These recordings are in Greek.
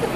Δεν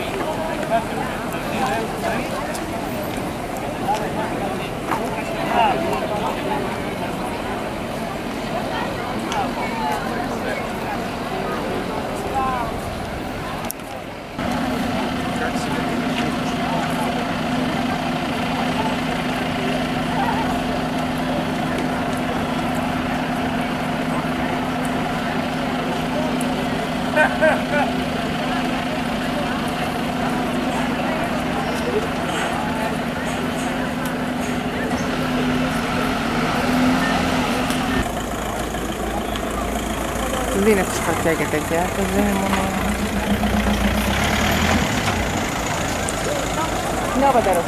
είναι αυτός χαρτιά και τέτοια, αυτό δεν είναι μόνο... Ναι, πατέρα.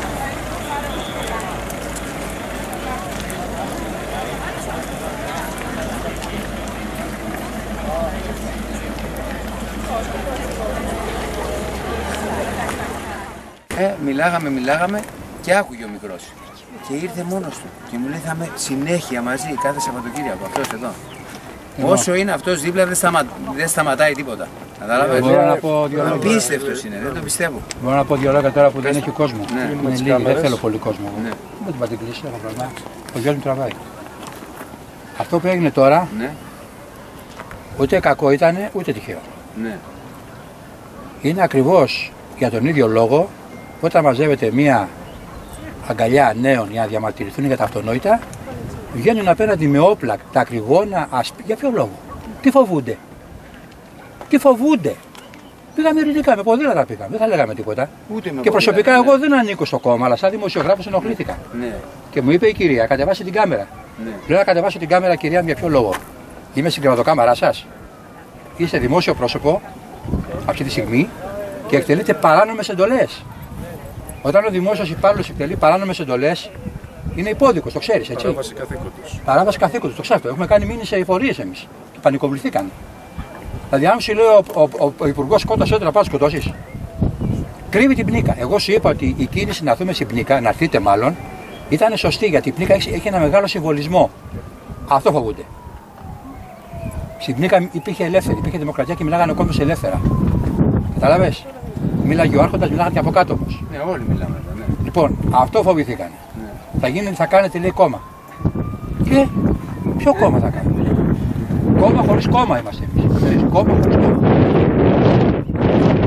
Ε, μιλάγαμε, μιλάγαμε και άκουγε ο μικρός. Και ήρθε μόνος του. Και μου λέει θα είμαι συνέχεια μαζί κάθε Σαββατοκύριακο. Αυτός εδώ. Όσο είναι αυτός δίπλα δεν, σταμα... δεν σταματάει τίποτα. Κατάλαβες; Μπορώ να πω δύο λόγια. Απίστευτος είναι, δεν το πιστεύω. Μπορώ να πω δύο λόγια τώρα που δεν έχει κόσμος. Ναι. Είναι λίγοι, δεν θέλω πολύ κόσμο. εγώ. Ναι. Δεν την πάτε εκκλησία, έχω πράγμα. Ο γιος μου τραβάει. Αυτό που έγινε τώρα, Ναι, ούτε κακό ήταν, ούτε τυχαίο. ναι. Είναι ακριβώς για τον ίδιο λόγο που όταν μαζεύεται μία αγκαλιά νέων για να διαμαρτυρηθούν για τα αυτονόητα, βγαίνουν απέναντι με όπλα, τα κρυγόνα, ασπί. Για ποιο λόγο; Τι φοβούνται; Τι φοβούνται; Πήγαμε ειρηνικά, με ποδήλατα πήγαμε, δεν θα λέγαμε τίποτα. Ούτε με Και προσωπικά ποδήλατα, εγώ δεν ανήκω στο κόμμα, αλλά σαν δημοσιογράφος ενοχλήθηκα. Ναι, Και μου είπε η κυρία, κατεβάσε την κάμερα. ναι. Λέω να κατεβάσω την κάμερα, κυρία, μου, για ποιο λόγο; Είμαι στην κρεβατοκάμαρά σας. Είστε δημόσιο πρόσωπο αυτή τη στιγμή και εκτελείτε παράνομες εντολές. Όταν ο δημόσιος υπάλληλος εκτελεί παράνομες εντολές, είναι υπόδικος, το ξέρεις, έτσι. Παράβαση καθήκοντος. Παράβαση καθήκοντος, το ξέρω. Έχουμε κάνει μήνυση εφορίες εμείς. Και πανικοβληθήκαν. Δηλαδή, αν σου λέει ο, ο, ο, ο υπουργός σκότωσε έντρα, πάω σκοτώσεις. Κρύβει την πνίκα. Εγώ σου είπα ότι η κίνηση να έρθουμε στην πνίκα, να έρθετε μάλλον, ήταν σωστή γιατί η πνίκα έχει, έχει ένα μεγάλο συμβολισμό. Αυτό φοβούνται. Στην πνίκα υπήρχε ελεύθερη, υπήρχε δημοκρατία και μιλάγανε ο κόσμο ελεύθερα. Κατάλαβε. Μίλαγε ο Άρχοντας, μιλάγανε και από κάτω όμως. Ναι, όλοι μιλάμε εδώ, ναι. Λοιπόν, αυτό φοβηθήκανε. Ναι. Θα, γίνει, θα κάνετε λέει κόμμα. Και ποιο κόμμα θα κάνετε; Κόμμα χωρίς κόμμα είμαστε εμείς. Κόμμα χωρίς κόμμα.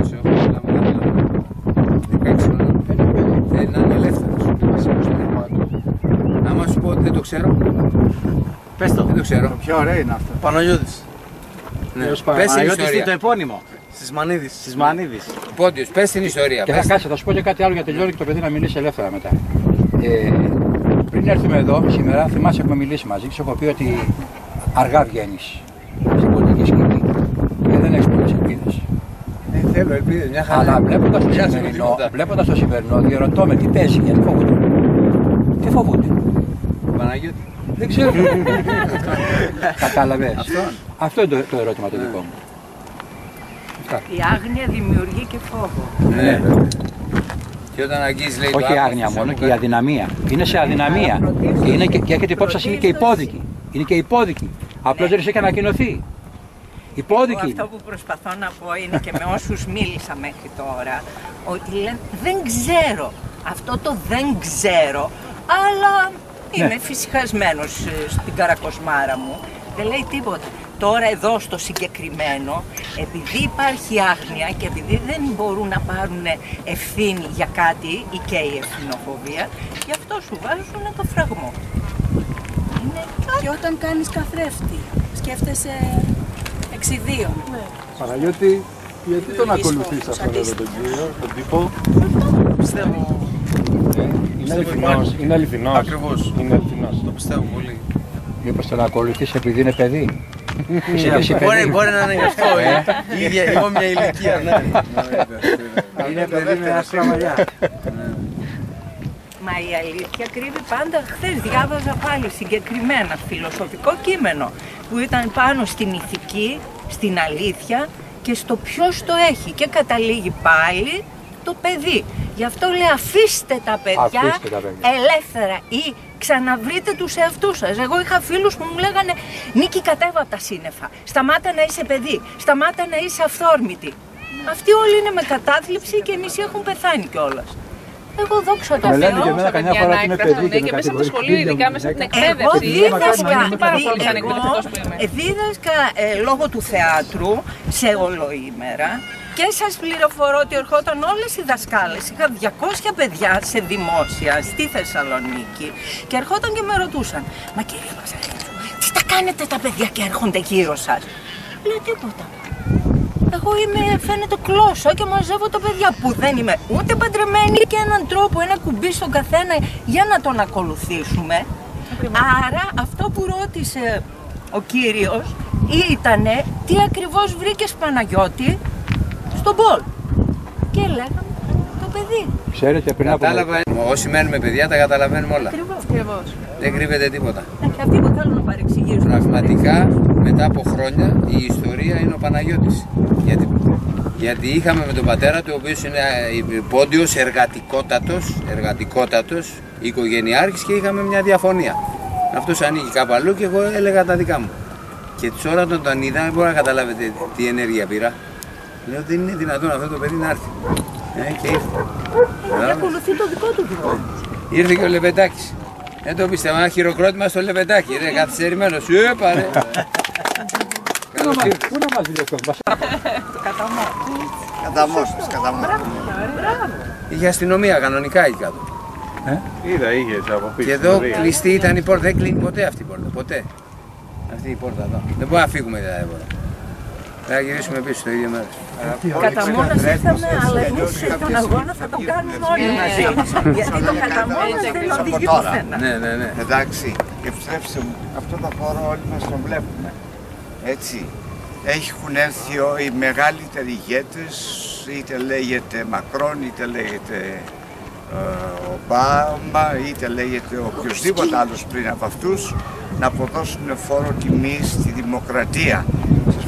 Σε έχω μιλάμε, δεν μιλάμε. 16 χρόνια. Θέλει να είναι ελεύθερος. Άμα σου πω ότι δεν το ξέρω, Πες το. δεν το ξέρω. Πιο ωραίο είναι αυτό. Παναγιώτης. Ναι. Ποιος Πες την Παναγιώτης τι το ιστορία. επώνυμο. Στις Μανίδης. Της Μανίδης. Πόντιος, πες την ιστορία. Και θα Πες. κάτσε, θα σου πω και κάτι άλλο για τελειώνει και το παιδί να μιλήσει ελεύθερα μετά. Ε, πριν έρθουμε εδώ σήμερα, θυμάσαι έχουμε μιλήσει μαζί και σου έχω πει ότι αργά βγαίνεις στην πολιτική σκηνή και δεν έχεις πολλές ελπίδες. Ε, θέλω ελπίδες, μια χαρά. Αλλά βλέποντας το, Μια σημερινό, τίποτα. βλέποντας το σημερινό, διαρωτώ με τι παίζει, γιατί φοβούνται. Τι φοβούνται; Παναγιώτη. Δεν ξέρω. Κατάλαβες. Αυτό. Αυτό είναι το, το ερώτημα το δικό μου. Αυτά. Η άγνοια δημιουργεί και φόβο. Ναι. Και όταν αγγίζει λέει το Όχι η άκουσα, άγνοια σου μόνο έχω και η κάτι. αδυναμία. Είναι σε αδυναμία. Και, είναι και, και έχετε υπόψη σας είναι και υπόδικη. Είναι και υπόδικη. Απλώς δεν έχει ανακοινωθεί. Εγώ Υπόδικη. αυτό που προσπαθώ να πω είναι και με όσους μίλησα μέχρι τώρα, ότι λένε δεν ξέρω. Αυτό το δεν ξέρω, αλλά είμαι Ναι. φυσικασμένος ε, στην καρακοσμάρα μου. Δεν λέει τίποτα. Τώρα εδώ στο συγκεκριμένο, επειδή υπάρχει άγνοια και επειδή δεν μπορούν να πάρουν ευθύνη για κάτι ή και η ευθυνοφοβία, γι' αυτό σου βάζουν το φραγμό. Είναι Και όταν κάνεις καθρέφτη, σκέφτεσαι εξιδίων. Παναγιώτη, γιατί τον Ίσως, ακολουθείς αυτόν εδώ αντίστοιχο. τον κύριο, τον τύπο; Πιστεύω. Είναι αληθινός. Είναι αληθινός. Ακριβώς. Είναι αληθινός. Το πιστεύω πολύ. Μήπως τον ακολουθείς επειδή είναι παιδί; Είσαι και εσύ Μπορεί, παιδί. μπορεί να είναι γι' αυτό. ε. Η ίδια, εγώ μια ηλικία, ναι. Είναι παιδί με άσπρα μαλλιά. Μα η αλήθεια κρύβει πάντα. Χθες διάβαζα πάλι συγκεκριμένα φιλοσοφικό κείμενο που ήταν πάνω στην ηθική, στην αλήθεια και στο ποιος το έχει. Και καταλήγει πάλι το παιδί. Γι' αυτό λέει αφήστε τα παιδιά, Αφήστε τα παιδιά. ελεύθερα ή ξαναβρείτε τους εαυτούς σας. Εγώ είχα φίλους που μου λέγανε Νίκη κατέβα από τα σύννεφα, σταμάτα να είσαι παιδί, σταμάτα να είσαι αυθόρμητη. Αυτοί όλοι είναι με κατάθλιψη και μισοί έχουν πεθάνει κιόλας. Εγώ δόξα τω Με λένε και Θεώ. εμένα καμιά φορά ότι είμαι παιδί και με και μέσα από το κατηγορεί. σχολείο, ειδικά μέσα από την Εγώ εκπαίδευση. δίδασκα, Είναι πάρα πολύ εγώ ανεκπαιδευτικός που είμαι. δίδασκα ε, λόγω του θεάτρου σε ολοήμερα και σας πληροφορώ ότι ερχόταν όλες οι δασκάλες. Είχα 200 παιδιά σε δημόσια στη Θεσσαλονίκη και ερχόταν και με ρωτούσαν «Μα κυρία Πασαρίδου, τι τα κάνετε τα παιδιά και έρχονται γύρω σας» Λέω τίποτα. Εγώ είμαι, φαίνεται κλώσσα και μαζεύω τα παιδιά που δεν είμαι ούτε παντρεμένη και έναν τρόπο, ένα κουμπί στον καθένα για να τον ακολουθήσουμε. Άρα αυτό που ρώτησε ο κύριος ήτανε τι ακριβώς βρήκες Παναγιώτη στον Πολ. Και λέγαμε το παιδί. Ξέρετε πριν από. Κατάλαβα, όσοι μένουμε παιδιά τα καταλαβαίνουμε όλα. Ακριβώς. Δεν κρύβεται τίποτα. Ε, Και αυτοί που θέλουν να παρεξηγήσουν. Πραγματικά μετά από χρόνια η ιστορία είναι ο Παναγιώτης. Γιατί, γιατί είχαμε με τον πατέρα του, ο οποίος είναι ε, πόντιος, εργατικότατος, εργατικότατος, οικογενειάρχης και είχαμε μια διαφωνία. Αυτός ανήκει κάπου αλλού και εγώ έλεγα τα δικά μου. Και της ώρα όταν τον είδα, δεν μπορώ να καταλάβετε τι ενέργεια πήρα. Λέω δεν είναι δυνατόν αυτό το παιδί να έρθει. Ε, και ήρθε. Και Κατάλαβες. ακολουθεί το δικό του δρόμο. Ήρθε και ο Λεβεντάκης. Δεν το πίστευα, ένα χειροκρότημα στο Λεβεντάκη. Ρε, καθυστερημένος. Σου έπαρε. Πού να μας- Πού να μας δει αυτό. Μας- Καταμόσχος, καταμόσχος. Είχε αστυνομία κανονικά εκεί κάτω. Είδα, είχες από πίσω. Και εδώ Ωραία. κλειστή ήταν η πόρτα. Δεν κλείνει ποτέ αυτή η πόρτα. Ποτέ. Αυτή η πόρτα εδώ. Δεν μπορούμε να φύγουμε δηλαδή. Εδώ. Θα γυρίσουμε πίσω το ίδιο μέρος. Κατά μόνος ήρθαμε, αλλά εμείς τον αγώνα θα τον κάνουμε όλοι μαζί. Γιατί το κατά μόνος δεν οδηγεί τώρα. πουθενά. Ναι, ναι, ναι. Εντάξει, επιστρέψτε μου, αυτό το χώρο όλοι μας τον βλέπουμε. Έτσι. Έχουν έρθει ο- οι μεγαλύτεροι ηγέτες, είτε λέγεται Μακρόν, είτε λέγεται ε, Ομπάμα, είτε λέγεται οποιοδήποτε άλλος πριν από αυτούς, να αποδώσουν φόρο τιμή στη δημοκρατία.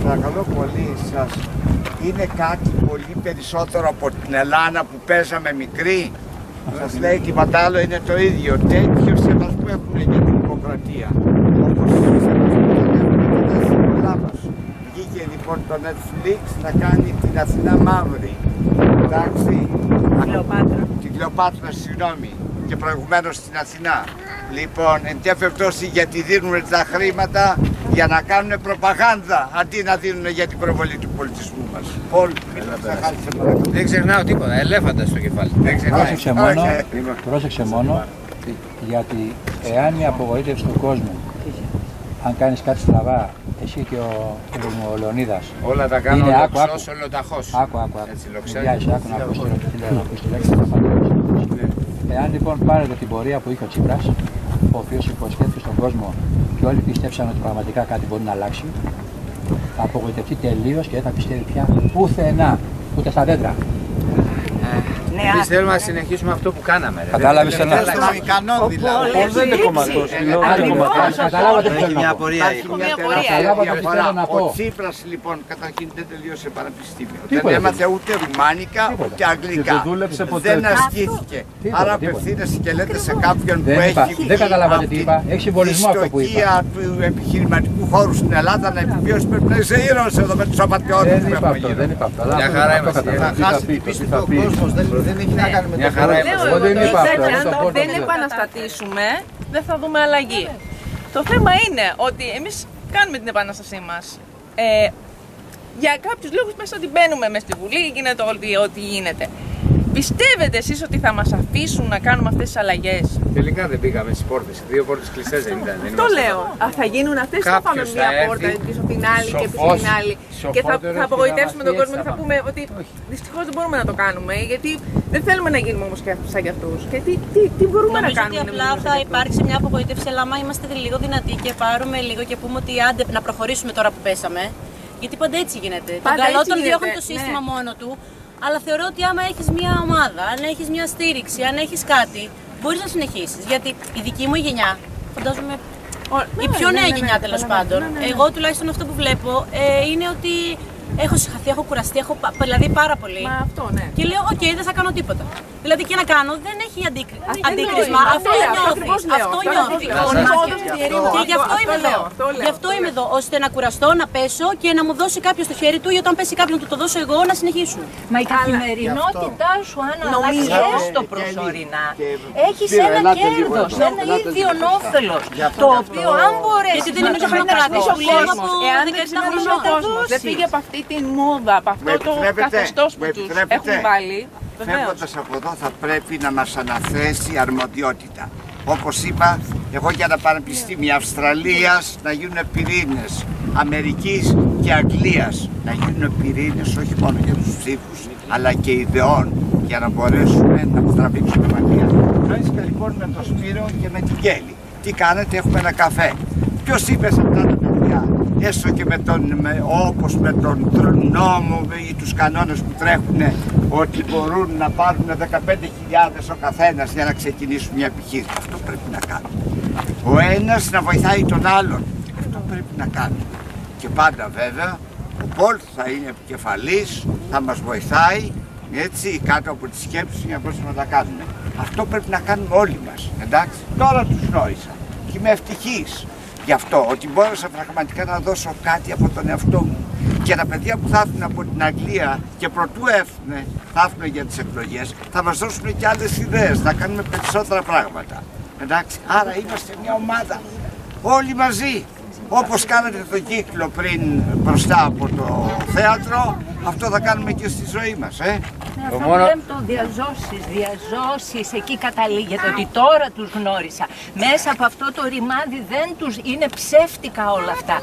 Σας παρακαλώ πολύ, σας είναι κάτι πολύ περισσότερο από την Ελλάδα που παίζαμε μικρή. Σας λέει τίποτα άλλο είναι το ίδιο. Τέτοιο σεβασμό έχουν για τη δημοκρατία. Όπως πολλά μας. Βγήκε λοιπόν το Netflix να κάνει την Αθηνά μαύρη. Εντάξει. Κλεοπάτρα. Την Κλεοπάτρα, συγγνώμη. Και προηγουμένως στην Αθηνά. Λοιπόν, εν τέτοια περιπτώσει γιατί δίνουν τα χρήματα για να κάνουν προπαγάνδα αντί να δίνουν για την προβολή του πολιτισμού μας. Πολ, μην το ξεχάσετε παρακαλώ. Δεν ξεχνάω τίποτα. Ελέφαντα στο κεφάλι. Δεν ξεχνάω. Πρόσεξε μόνο, Όχι. πρόσεξε μόνο, γιατί εάν η απογοήτευση του κόσμου, αν κάνεις κάτι στραβά, εσύ και ο, ο Λεωνίδας, Όλα τα κάνω Είναι, άκου, λοξός, άκου. ολοταχώς. Άκου, άκου, άκου. Έτσι, Μην λοξάκι. βιάζεις, άκου να ακούς τώρα τι λέω, να ακούς τη λέξη θα απαντήσω. Εάν λοιπόν πάρετε την πορεία που είχε ο Τσίπρας, ο οποίος υποσχέθηκε στον κόσμο και όλοι πίστεψαν ότι πραγματικά κάτι μπορεί να αλλάξει, θα απογοητευτεί τελείως και δεν θα πιστεύει πια πουθενά, ούτε στα δέντρα. Ναι, Εμείς θέλουμε να συνεχίσουμε αυτό που κάναμε. ρε. Κατάλαβες Δεν- ένα- δεν Στον αλλάξει. ικανό δηλαδή. Πώς δεν είναι κομματός, είναι όλοι Άκου, κομματός. Καταλάβατε τι θέλω Έχει να μια πω. απορία. Υπάρχει μια απορία. Καταλάβατε τι θέλω να πω. Ο Τσίπρας λοιπόν καταρχήν δεν τελείωσε πανεπιστήμιο. Τίποτα. Δεν έμαθε ούτε ρουμάνικα Τίποτα. ούτε αγγλικά. Και δεν δούλεψε ποτέ. Δεν ασκήθηκε. Τίποτα, Άρα τίποτα. απευθύνεσαι και λέτε σε κάποιον που Δεν έχει είπα- δεν καταλάβατε αυτή τι είπα. Έχει συμβολισμό αυτό που είπα. τη στοχεία του επιχειρηματικού χώρου στην Ελλάδα να επιβιώσει πρέπει να είσαι ήρωας εδώ με τους απαταιώτες Δεν που είπα έχουμε αυτό, γύρω. δεν είπα αυτό. αλλά Μια αυτό- χαρά αυτό είμαστε. καταλάβατε. Τι θα πει, τι θα πει. Δεν έχει να κάνει με Μια χαρά Λέω είμαστε. Εγώ εγώ δεν το είπα αυτό, εξής, αυτό αν το δεν πω. επαναστατήσουμε, δεν θα δούμε αλλαγή. Το θέμα είναι ότι εμείς κάνουμε την επανάστασή μας. Ε, για κάποιους λόγους μέσα ότι μπαίνουμε μέσα στη Βουλή, γίνεται ό,τι, ό,τι γίνεται. Πιστεύετε εσείς ότι θα μας αφήσουν να κάνουμε αυτές τις αλλαγές; Τελικά δεν πήγαμε στις πόρτες. Δύο πόρτες κλειστές δεν ήταν. δεν Αυτό είμαστε λέω. εδώ. Α, θα γίνουν αυτές ή θα πάμε Κάποιος μια θα έρθει, πόρτα πίσω την άλλη και πίσω σοφός, την άλλη. Και θα, σοφότερος θα και απογοητεύσουμε θα τον μας κόσμο πει και θα έτσι πούμε ότι δυστυχώς δεν μπορούμε να το κάνουμε. Γιατί δεν θέλουμε να γίνουμε όμως και σαν κι αυτούς. Και τι, τι, τι μπορούμε να Νομίζω κάνουμε. ότι απλά θα υπάρξει μια απογοήτευση, αλλά άμα είμαστε λίγο δυνατοί και πάρουμε λίγο και πούμε ότι άντε να προχωρήσουμε τώρα που πέσαμε. Γιατί πάντα έτσι γίνεται. Πάντα τον καλό έτσι τον γίνεται, διώχνει το ναι. σύστημα μόνο του. Αλλά θεωρώ ότι άμα έχεις μια ομάδα, αν έχεις μια στήριξη, αν έχεις κάτι, μπορείς να συνεχίσεις. Γιατί η δική μου γενιά, φαντάζομαι. η πιο ναι, νέα ναι, γενιά ναι, τέλος καταλαβαίνω. πάντων. Ναι, ναι, ναι. Εγώ τουλάχιστον αυτό που βλέπω ε, είναι ότι Έχω συγχαθεί, έχω κουραστεί, έχω πα- δηλαδή πάρα πολύ. Μα αυτό, ναι. Και λέω, οκ, δεν θα κάνω τίποτα. Δηλαδή και να κάνω δεν έχει αντίκ- αντίκρισμα. νόημα. Αυτό Αυτό λέω, νιώθει. ακριβώς λέω. Αυτό Αυτό νιώθει. ακριβώς Και λέω. γι' Αυτό- Και γι' αυτό αυτό είμαι λέω, εδώ. αυτό λέω, Γι' αυτό είμαι εδώ. Ώστε να κουραστώ, να πέσω και να μου δώσει κάποιος το χέρι του ή όταν πέσει κάποιον του το δώσω εγώ να συνεχίσουμε. Μα η καθημερινότητά σου, αν αλλάξει Νομίζω- έστω Και- προσωρινά, και- έχεις Σπύρο, ένα ελάτε λίγο κέρδος, εδώ. ένα Ελάτε ίδιο λίγο. όφελος. Γι' αυτό- Το γι' οποίο, αυτό- αν μπορέσει Γιατί δεν είναι να τεχνοκράτης μεταδώσεις, που λέω από Εάν δεν 17 ξυπνήσει ο χρονών. κόσμο, δεν φύγει από αυτή την μόδα, από αυτό Μου το επιτρέπετε, καθεστώς μου που τους επιτρέπετε. έχουν βάλει. Βεβαίως. Φεύγοντας από εδώ θα πρέπει να μας αναθέσει αρμοδιότητα. Όπως είπα, εγώ για τα πανεπιστήμια Αυστραλίας να γίνουν πυρήνες, Αμερικής και Αγγλίας να γίνουν πυρήνες όχι μόνο για τους ψήφους, αλλά και ιδεών για να μπορέσουμε να τους τραβήξουμε μακριά. Βρίσκα λοιπόν με τον Σπύρο και με την Κέλλη. Τι κάνετε, έχουμε ένα καφέ. Ποιος είπε σε αυτά τα παιδιά, έστω και με τον, με, όπως με τον τρο- νόμο ή τους κανόνες που τρέχουν ότι μπορούν να πάρουν 15.000 ο καθένας για να ξεκινήσουν μια επιχείρηση. Αυτό πρέπει να κάνουν. Ο ένας να βοηθάει τον άλλον. Αυτό πρέπει να κάνουν. Και πάντα βέβαια ο Πολ θα είναι επικεφαλής, θα μας βοηθάει έτσι κάτω από τις σκέψεις για να μπορέσουμε να τα κάνουμε. Αυτό πρέπει να κάνουμε όλοι μας. Εντάξει, τώρα τους γνώρισα και είμαι ευτυχής γι' αυτό, ότι μπόρεσα πραγματικά να δώσω κάτι από τον εαυτό μου. Και τα παιδιά που θα έρθουν από την Αγγλία και προτού έρθουν, θα έρθουν για τις εκλογές, θα μας δώσουν και άλλες ιδέες, να κάνουμε περισσότερα πράγματα. Εντάξει, άρα είμαστε μια ομάδα, όλοι μαζί. Όπως κάνατε τον κύκλο πριν μπροστά από το θέατρο, αυτό θα κάνουμε και στη ζωή μας, ε. Το Θα μόνο- λέμε το διαζώσεις, διαζώσεις, εκεί καταλήγεται ότι τώρα τους γνώρισα. Μέσα από αυτό το ρημάδι δεν τους είναι ψεύτικα όλα αυτά.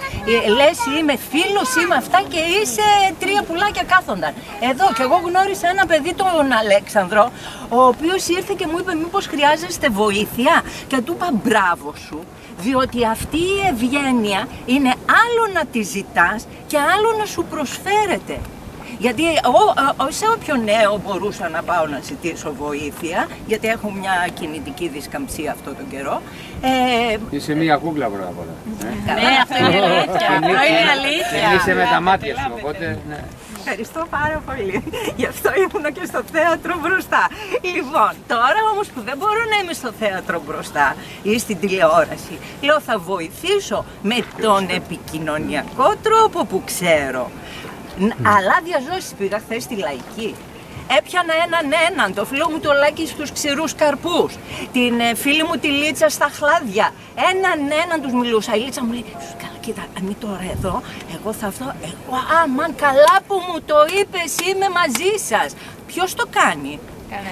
Ε, λες είμαι φίλος, είμαι αυτά και είσαι τρία πουλάκια κάθονταν. Εδώ και εγώ γνώρισα ένα παιδί τον Αλέξανδρο, ο οποίος ήρθε και μου είπε μήπως χρειάζεστε βοήθεια; Και του είπα μπράβο σου. Διότι αυτή η ευγένεια είναι άλλο να τη ζητάς και άλλο να σου προσφέρεται. Γιατί εγώ ε, ε, σε όποιο νέο μπορούσα να πάω να ζητήσω βοήθεια, γιατί έχω μια κινητική δισκαμψία αυτό τον καιρό. Ε, Είσαι μία κούκλα πρώτα απ' όλα. ε. Ναι, αυτό είναι αλήθεια. Αυτό είναι αλήθεια. Και είσαι με τα μάτια σου, οπότε. ναι. Ευχαριστώ πάρα πολύ. Γι' αυτό ήμουνα και στο θέατρο μπροστά. Λοιπόν, τώρα όμως που δεν μπορώ να είμαι στο θέατρο μπροστά ή στην τηλεόραση, λέω θα βοηθήσω με τον επικοινωνιακό τρόπο που ξέρω. Ν- Αλλά διαζώσεις πήγα χθε στη Λαϊκή. Έπιανα έναν έναν, το φίλο μου το Λάκη στους ξηρούς καρπούς, την ε, φίλη μου τη Λίτσα στα χλάδια. Έναν έναν τους μιλούσα. Η Λίτσα μου λέει, «Σου, καλά κοίτα, μην τώρα εδώ, εγώ θα αυτό. Εγώ, αμαν καλά που μου το είπες, είμαι μαζί σας. Ποιος το κάνει;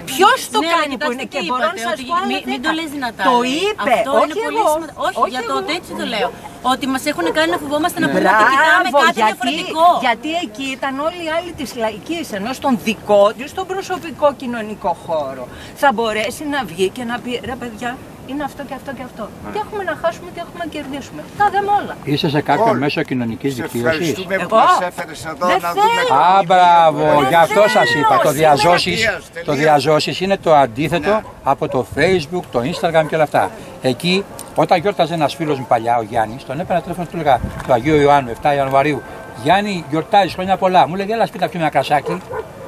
Ποιος το Ναι, κάνει αλλά που είναι κοιτάξτε και τι μπορώ να είπατε, σας ότι πω άλλα μην, μην δέκα. το λες δυνατά. Το λέει. είπε, Αυτό όχι είναι πολύ εγώ. σημαντικό. Όχι, για το εγώ. ότι έτσι το λέω. Ότι μας έχουν κάνει να φοβόμαστε να πούμε ότι Μπράβο, κοιτάμε κάτι γιατί, διαφορετικό. γιατί εκεί ήταν όλοι οι άλλοι της λαϊκής, ενώ στον δικό της, στον προσωπικό κοινωνικό χώρο, θα μπορέσει να βγει και να πει, ρε παιδιά, είναι αυτό και αυτό και αυτό. Τι έχουμε να χάσουμε, τι έχουμε να κερδίσουμε. Τα δέμε όλα. Είσαι σε κάποιο Όλοι. μέσο κοινωνικής Σε δικτύωσης. ευχαριστούμε που Εγώ; μας έφερες εδώ Δεν να δούμε θέλω. Α, μπράβο, Δεν γι' αυτό σας θέλω, είπα. Το σήμερα διαζώσει τελείως, το τελείως. διαζώσεις είναι το αντίθετο Ναι. από το Facebook, το Instagram και όλα αυτά. Εκεί, όταν γιόρταζε ένας φίλος μου παλιά, ο Γιάννης, τον έπαιρνα τηλέφωνο του έλεγα του Αγίου Ιωάννου, 7 Ιανουαρίου. Γιάννη, γιορτάζεις χρόνια πολλά. Μου λέγε, έλα σπίτι να πιούμε ένα κρασάκι.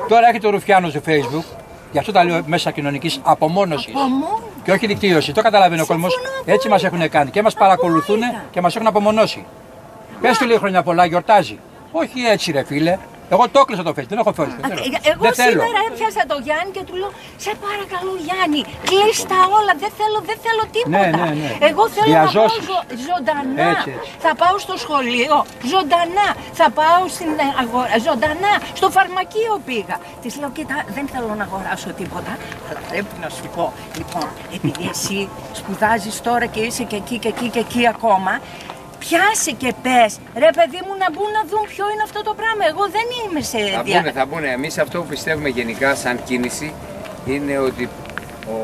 Τώρα έχετε ο Ρουφιάνος στο Facebook. Γι' αυτό τα λέω μέσα κοινωνικής απομόνωσης. Και όχι δικτύωση. Το καταλαβαίνει ο κόσμος. Έτσι μας έχουν κάνει και μας παρακολουθούν και μας έχουν απομονώσει. Πες του λέει χρόνια πολλά, γιορτάζει. Όχι έτσι, ρε φίλε. Εγώ το έκλεισα το Facebook, δεν έχω Facebook. Α, δεν ε, θέλω. Εγώ Δεν θέλω. σήμερα έπιασα το Γιάννη και του λέω: Σε παρακαλώ, Γιάννη, κλείστα όλα. Δεν θέλω, δεν θέλω τίποτα. Ναι, ναι, ναι. Εγώ θέλω να πάω Διαζώσεις. ζω- ζωντανά. Έτσι, έτσι. Θα πάω στο σχολείο ζωντανά. Θα πάω στην ε, αγορά ζωντανά. Στο φαρμακείο πήγα. Της λέω: Κοίτα, δεν θέλω να αγοράσω τίποτα. Αλλά πρέπει να σου πω, λοιπόν, επειδή εσύ σπουδάζεις τώρα και είσαι και εκεί και εκεί και εκεί ακόμα. Πιάσε και πες, ρε παιδί μου, να μπουν να δουν ποιο είναι αυτό το πράγμα. Εγώ δεν είμαι σε Θα δια- μπουν, θα μπουν. Εμείς αυτό που πιστεύουμε γενικά σαν κίνηση είναι ότι ο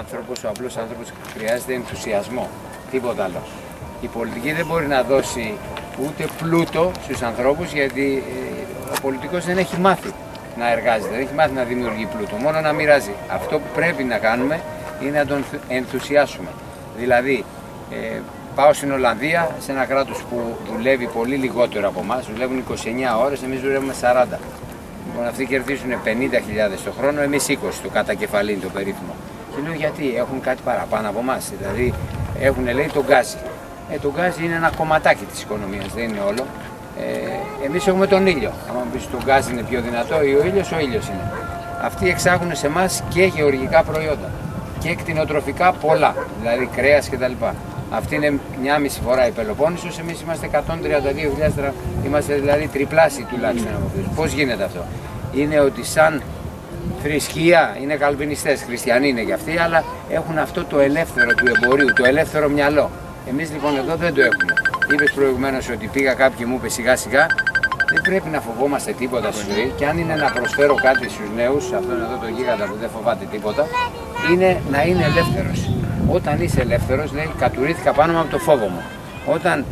άνθρωπος, ο απλός άνθρωπος χρειάζεται ενθουσιασμό. Τίποτα άλλο. Η πολιτική δεν μπορεί να δώσει ούτε πλούτο στους ανθρώπους γιατί ε, ο πολιτικός δεν έχει μάθει να εργάζεται, δεν έχει μάθει να δημιουργεί πλούτο, μόνο να μοιράζει. Αυτό που πρέπει να κάνουμε είναι να τον ενθουσιάσουμε. Δηλαδή, ε, πάω στην Ολλανδία, σε ένα κράτος που δουλεύει πολύ λιγότερο από εμάς, δουλεύουν 29 ώρες, εμείς δουλεύουμε 40. Λοιπόν, αυτοί κερδίζουν 50.000 το χρόνο, εμείς 20 το κατακεφαλήν το περίφημο. Και λέω γιατί έχουν κάτι παραπάνω από εμάς. Δηλαδή έχουν λέει τον γκάζι. Ε, το γκάζι είναι ένα κομματάκι της οικονομίας, δεν είναι όλο. Ε, εμείς έχουμε τον ήλιο. Αν μου πεις το γκάζι είναι πιο δυνατό ή ο ήλιος, ο ήλιος είναι. Αυτοί εξάγουν σε εμάς και γεωργικά προϊόντα και κτηνοτροφικά πολλά, δηλαδή κρέας κτλ. Αυτή είναι μια μισή φορά η Πελοπόννησος, εμείς είμαστε 132.000, είμαστε δηλαδή τριπλάσιοι τουλάχιστον από αυτούς. Πώς γίνεται αυτό; Είναι ότι σαν θρησκεία είναι καλβινιστές, χριστιανοί είναι κι αυτοί, αλλά έχουν αυτό το ελεύθερο του εμπορίου, το ελεύθερο μυαλό. Εμείς λοιπόν εδώ δεν το έχουμε. Είπες προηγουμένως ότι πήγα κάποιοι μου είπες σιγά σιγά, δεν πρέπει να φοβόμαστε τίποτα στη ζωή και αν είναι να προσφέρω κάτι στους νέους, αυτόν εδώ το γίγαντα που δεν φοβάται τίποτα, είναι να είναι ελεύθερος. Όταν είσαι ελεύθερος, λέει, κατουρήθηκα πάνω μου από το φόβο μου. Όταν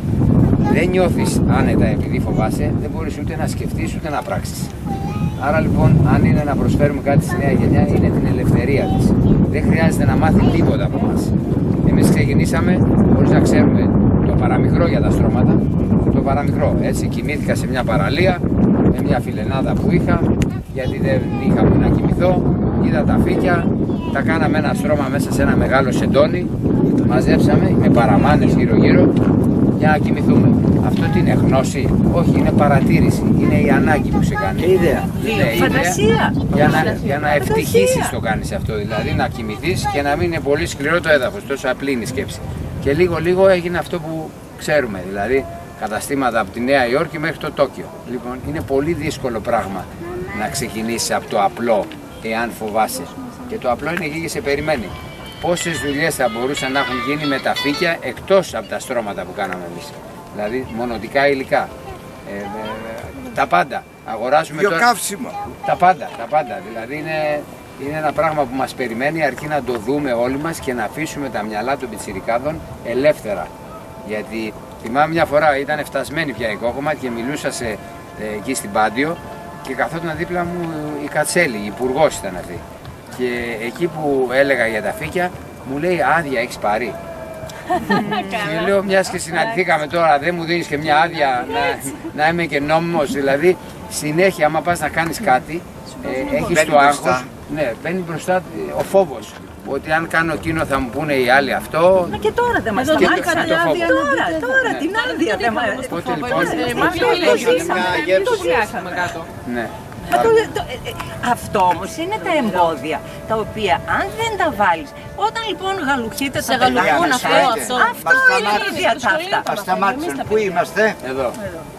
δεν νιώθεις άνετα επειδή φοβάσαι, δεν μπορείς ούτε να σκεφτείς ούτε να πράξεις. Άρα λοιπόν, αν είναι να προσφέρουμε κάτι στη νέα γενιά, είναι την ελευθερία της. Δεν χρειάζεται να μάθει τίποτα από εμάς. Εμείς ξεκινήσαμε χωρίς να ξέρουμε το παραμικρό για τα στρώματα, το παραμικρό. Έτσι κοιμήθηκα σε μια παραλία με μια φιλενάδα που είχα, γιατί δεν είχα που να κοιμηθώ. Είδα τα φύκια, τα κάναμε ένα στρώμα μέσα σε ένα μεγάλο σεντόνι, μαζέψαμε με παραμάνες γύρω γύρω για να κοιμηθούμε. Αυτό τι είναι γνώση, όχι είναι παρατήρηση, είναι η ανάγκη που σε κάνει. Και ιδέα. Είναι Φαντασία. Για να, για να ευτυχήσεις το κάνεις αυτό, δηλαδή να κοιμηθείς και να μην είναι πολύ σκληρό το έδαφος, τόσο απλή είναι η σκέψη. Και λίγο λίγο έγινε αυτό που ξέρουμε, δηλαδή καταστήματα από τη Νέα Υόρκη μέχρι το Τόκιο. Λοιπόν, είναι πολύ δύσκολο πράγμα να ξεκινήσεις από το απλό, εάν φοβάσαι. Και το απλό είναι εκεί και σε περιμένει. Πόσες δουλειές θα μπορούσαν να έχουν γίνει με τα φύκια εκτός από τα στρώματα που κάναμε εμείς. Δηλαδή, μονοτικά υλικά. Ε, ε, τα πάντα. Αγοράζουμε τώρα. Βιοκαύσιμο. Τα πάντα, τα πάντα. Δηλαδή είναι, είναι ένα πράγμα που μας περιμένει αρκεί να το δούμε όλοι μας και να αφήσουμε τα μυαλά των πιτσιρικάδων ελεύθερα. Γιατί θυμάμαι μια φορά ήταν φτασμένη πια η κόκομα και μιλούσα σε, ε, εκεί στην Πάντιο και καθόταν δίπλα μου η Κατσέλη, η υπουργός ήταν αυτή. Και εκεί που έλεγα για τα φύκια μου λέει άδεια έχεις πάρει. και λέω μια και συναντηθήκαμε τώρα δεν μου δίνεις και μια άδεια να, να είμαι και νόμιμος. Δηλαδή συνέχεια άμα πας να κάνεις κάτι ε, έχεις Μπαίνει το μπροστά. άγχος. Ναι, μπαίνει μπροστά ε, ο φόβος. Ότι αν κάνω εκείνο θα μου πούνε οι άλλοι αυτό. Μα και τώρα δεν μας Και τα το- μάθανε. το φόβο. Τώρα, τώρα, την άδεια δεν μας Οπότε λοιπόν. Εμάς το ζήσαμε, Μια δεν το γεύση. ζήσαμε κάτω. Ναι. Μα το- το- ε, ε, αυτό όμως είναι τα εμπόδια τα οποία αν δεν τα βάλεις. Όταν λοιπόν γαλουχείτε Σε τα γαλουχούν παιδάκια αυτό, σας, αυτό. Αυτό Μας είναι σταμάτησε. η διατάφτα. Α σταμάτησαν. Πού είμαστε; Εδώ.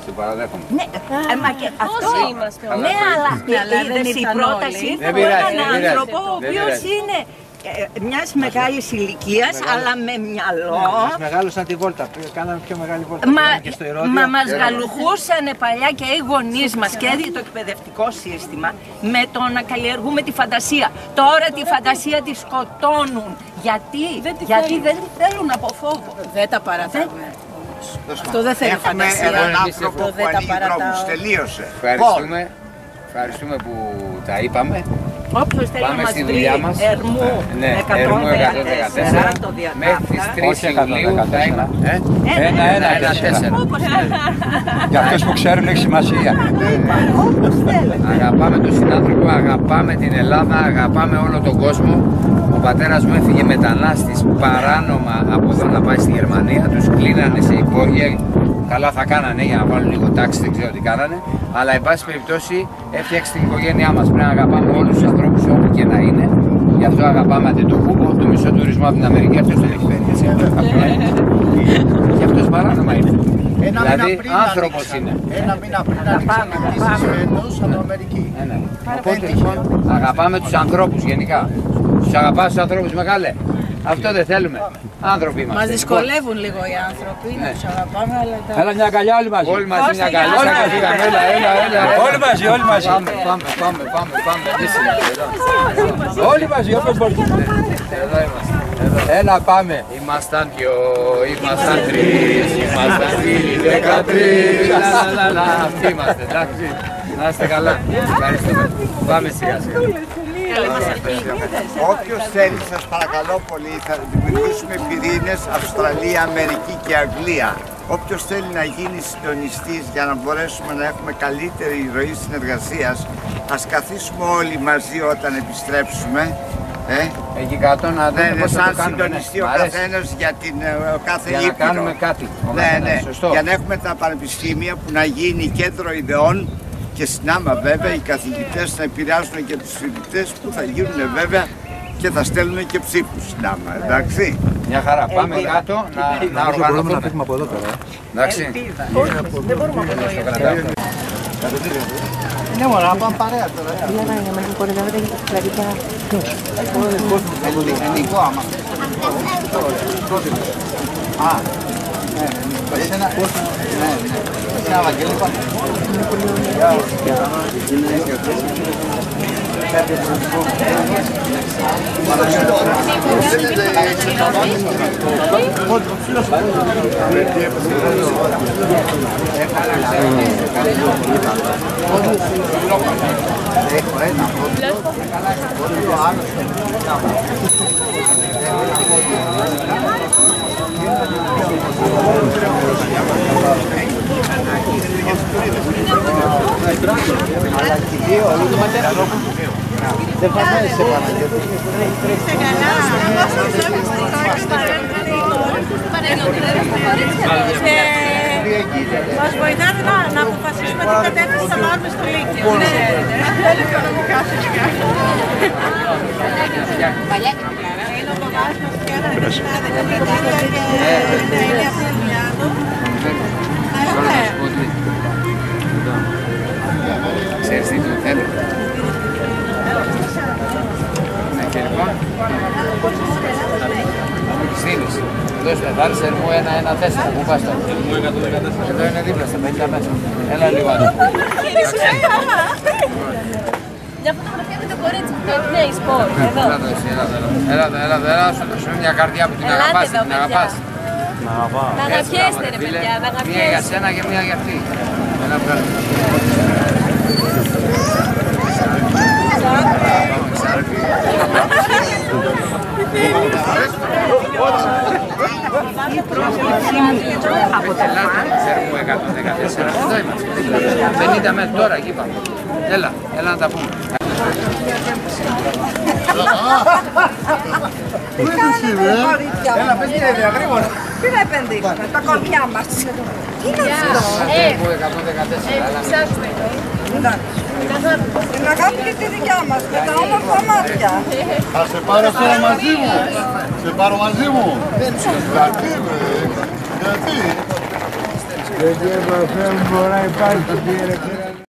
Σε παραδέχομαι. Ναι, ε, μα και αυτό. είμαστε όλοι; Ναι, αλλά Αλλά δεν είδες η ήρθαν πρόταση όλοι. ήρθε Δεν από πειράζει, έναν δεν πειράζει. άνθρωπο ο Δεν οποίος πειράζει. είναι ε, μιας μεγάλης ηλικίας αλλά με μυαλό. μεγάλωσαν τη βόλτα. Κάναμε πιο μεγάλη βόλτα. Μα, και στο Ηρώδιο. μας μας γαλουχούσαν παλιά και οι γονείς μας και το εκπαιδευτικό σύστημα με το να καλλιεργούμε τη φαντασία. Τώρα τη φαντασία τη σκοτώνουν. Γιατί, Δεν τη Γιατί θέλουν. δεν τη θέλουν από φόβο. Δεν τα παρατάμε. Αυτό δεν θέλει Έχουμε φαντασία. έναν εμείς άνθρωπο εδώ που δεν τα ανοίγει παρατάω. δρόμους. Τελείωσε. Ευχαριστούμε. Ευχαριστούμε που τα είπαμε. Όποιος θέλει να Πάμε μας στη βρει δουλειά μας. Ερμού Ναι, Ερμού 114. 114 το Μέχρι τις διατάφτα. 3 Όχι Ιουλίου θα 114. είμαι. Ε; Ένα, ένα, Ένα, τέσσερα. τέσσερα. Όπως θέλει. Για αυτούς που ξέρουν έχει σημασία. Όπως θέλει. Αγαπάμε τον συνάνθρωπο, αγαπάμε την Ελλάδα, αγαπάμε όλο τον κόσμο. Ο πατέρας μου έφυγε μετανάστης παράνομα από εδώ να πάει στη Γερμανία. Τους κλείνανε σε υπόγεια. Καλά θα κάνανε για να βάλουν λίγο τάξη, δεν ξέρω τι κάνανε. Αλλά εν πάση περιπτώσει έφτιαξε την οικογένειά μας. Πρέπει να αγαπάμε όλους τους ανθρώπους όπου και να είναι. Γι' αυτό αγαπάμε αντί το κούμπο, το μισό τουρισμό από την Αμερική. Αυτός τον έχει φέρει. έτσι, από την Αμερική. Και αυτός παράνομα είναι. Ένα δηλαδή μήνα πριν άνθρωπος άνοιξαν. είναι. Ένα μήνα πριν άνοιξαν εκτίσεις φέτος από Αμερική. Ναι, ναι. Οπότε λοιπόν αγαπάμε τους ανθρώπους γενικά. Τους αγαπάς τους ανθρώπους μεγάλε; Αυτό δεν θέλουμε. Άνθρωποι είμαστε. Μας λοιπόν. δυσκολεύουν λίγο οι άνθρωποι να Ναι. τους αγαπάμε, αλλά τα... Έλα μια αγκαλιά όλοι μαζί. Όλοι μαζί μια καλή. Όλοι Όλοι μαζί. μαζί. Έλα, έλα, έλα. έλα. Όλοι μαζί, όλοι μαζί. Πάμε, πάμε, πάμε, πάμε, πάμε. Εμείς είμαστε εδώ; Όλοι μαζί, όπως μπορείτε. Εδώ είμαστε. Εδώ. Έλα πάμε. Ήμασταν δυο, ήμασταν τρεις, ήμασταν φίλοι δεκατρεις. Λα, λα, λα, λα. Αυτοί είμαστε, εντάξει. Να είστε καλά. Ευχαριστούμε. Πάμε σιγά σιγά. Όποιος θέλει, σας παρακαλώ πολύ, θα δημιουργήσουμε πυρήνες Αυστραλία, Αμερική και Αγγλία. Όποιος θέλει να γίνει συντονιστής για να μπορέσουμε να έχουμε καλύτερη ροή συνεργασίας, ας καθίσουμε όλοι μαζί όταν επιστρέψουμε. Ε, Εκεί κάτω να ναι, δούμε ναι, πώς θα σαν το κάνουμε. συντονιστεί ναι. ο Μ' αρέσει. καθένας για την ε, ο κάθε Για να ήπειρο. κάνουμε κάτι. Ο Ναι, καθένας, ναι. σωστό. Για να έχουμε τα πανεπιστήμια που να γίνει κέντρο ιδεών και στην άμα βέβαια οι καθηγητές να επηρεάσουν και τους φοιτητές που θα γίνουν βέβαια και θα στέλνουν και ψήφους στην άμα, εντάξει. Μια χαρά. Πάμε κάτω να, να Νομίζω μπορούμε να οργανωθούμε. φύγουμε από εδώ τώρα. ε. Εντάξει. Δεν μπορούμε από εδώ. Ναι, μωρά, πάμε παρέα τώρα. Ελληνικό άμα. Α, Los ναι, ναι. Εσένα, ναι, ναι. Εσένα, Βαγγέλη, πάμε. Έχω ένα πρώτο, πρώτο άλλο Αλλά και οι δύο δεν φαντάζεσαι Παναγιώτη. Μα βοηθάτε να, να αποφασίσουμε τι κατεύθυνση θα πάρουμε στο Λύκειο. Ναι, δεν είναι οικονομικά φυσικά. Είναι ο παπάς μας και ένα δεκαετία Ξέρεις τι του θέλω. Ναι, και λοιπόν. Στείλεις. Δώστε, βάλεις ερμού 1-1-4. Πού πας τώρα. Εδώ είναι δίπλα, στα 50 μέσα. Έλα λίγο άνω. Μια φωτογραφία με το κορίτσι που παίρνει σπορ. Εδώ. Έλα εδώ εσύ, έλα εδώ. Έλα εδώ, έλα εδώ, έλα εδώ. Σου δώσω μια καρδιά που την Ελάτε αγαπάς, εδώ, την παιδιά. αγαπάς. Να Έτσι, αγαπιέστε μπράβο, ρε φίλε. παιδιά, να Μία για αγαπιέστε. σένα και μία για αυτή. Έλα, μπράβο. Από το Ξέρουμε 114. Εδώ είμαστε. 50 μέτρα τώρα, εκεί πάμε. Έλα, έλα να τα πούμε. Έλα, πες την ιδέα, γρήγορα. Τι να επενδύσουμε, τα κορμιά μας. Τι είναι αυτό. Τερμό 114. Έλα. Την αγάπη και τη δικιά μας, με τα όμορφα μάτια. Θα σε πάρω τώρα μαζί μου. Σε πάρω μαζί μου. Γιατί, βρε. Γιατί. Γιατί έπρεπε να μπορεί να υπάρχει